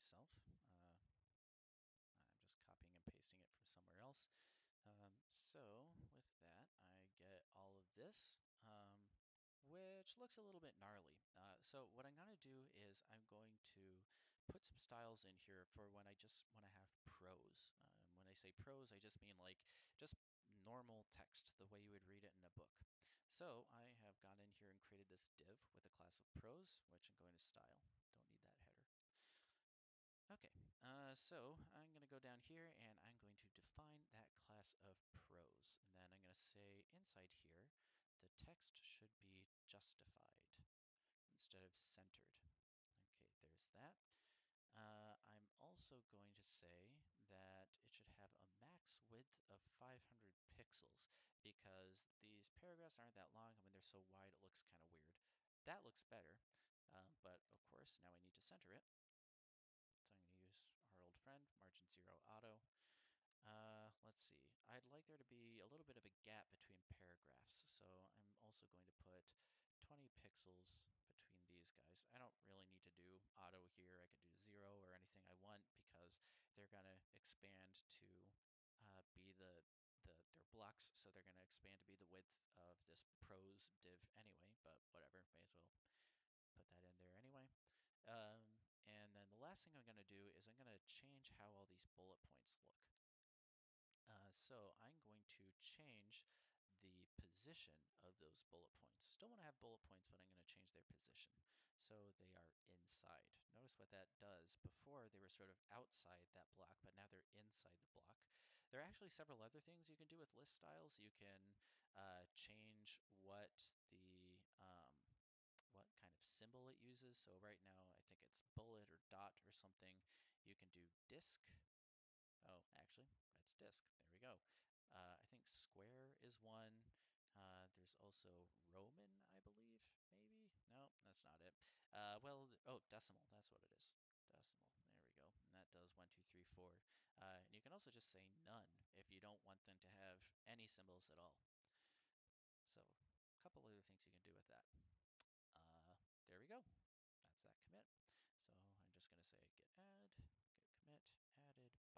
myself. Uh, I'm just copying and pasting it from somewhere else. Um, so with that, I get all of this, um, which looks a little bit gnarly. Uh, so what I'm going to do is I'm going to put some styles in here for when I just want to have prose. Um, when I say prose, I just mean like just normal text, the way you would read it in a book. So I have gone in here and created this div with a class of prose, which I'm going to style. Don't need that header. Okay, uh, so I'm going to go down here and I'm going to define that class of prose. And then I'm going to say inside here, the text should be justified instead of centered. Okay, there's that. Uh, I'm also going to say that it should have a max width of 500 pixels because these paragraphs aren't that long and when they're so wide it looks kind of weird. That looks better, uh, but of course now I need to center it. So I'm going to use our old zero auto. Uh, let's see, I'd like there to be a little bit of a gap between paragraphs. So I'm also going to put 20 pixels between these guys. I don't really need to do auto here. I can do zero or anything I want because they're going to expand to uh, be the the their blocks, so they're going to expand to be the width of this prose div anyway, but whatever, may as well put that in there anyway. Um, and then the last thing I'm going to do is I'm going to change how all these bullet points look. Uh, so I'm going to change the position of those bullet points. Still want to have bullet points, but I'm going to change their position. So they are inside. Notice what that does. Before they were sort of outside that block, but now they're inside the block. There are actually several other things you can do with list styles. You can uh, change what the um, what kind of symbol it uses. So right now, I think it's bullet or dot or something. You can do disc. Oh, actually, that's disc. There we go. Uh, I think square is one. Uh, there's also Roman, I believe, maybe. No, that's not it. Uh, well, oh, decimal. That's what it is. Decimal. There we go. And that does one, two, three, four. Uh, and you can also just say none if you don't want them to have any symbols at all. So a couple other things you can do with that uh, there we go. That's that commit. So I'm just going to say git add, git commit, added,